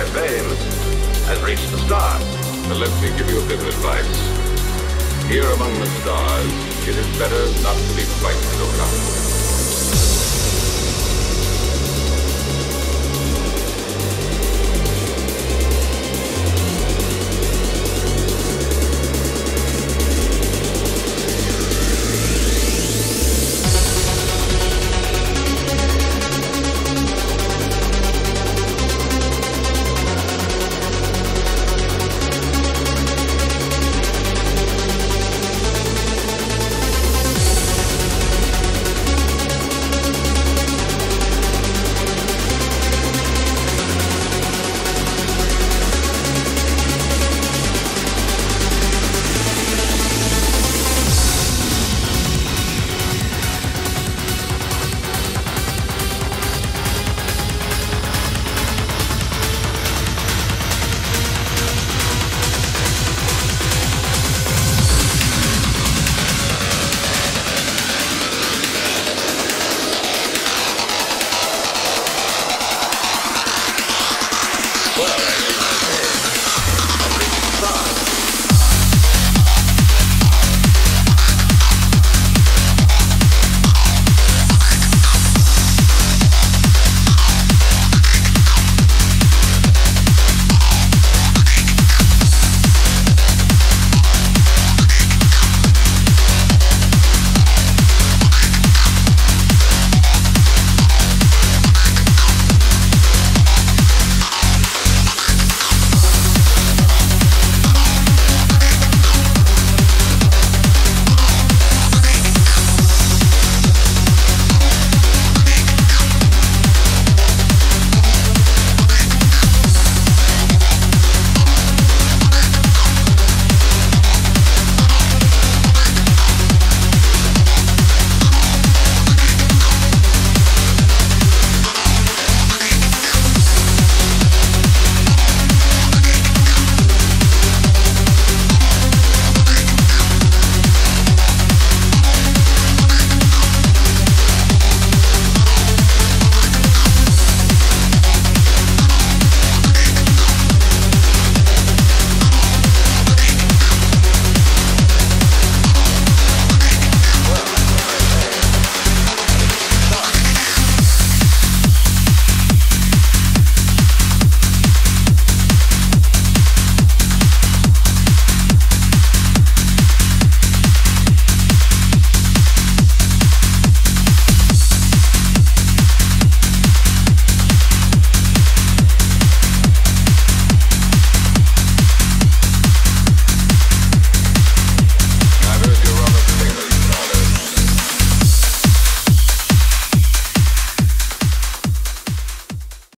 my fame has reached the stars. But let me give you a bit of advice. Here among the stars, it is better not to be quite so comfortable.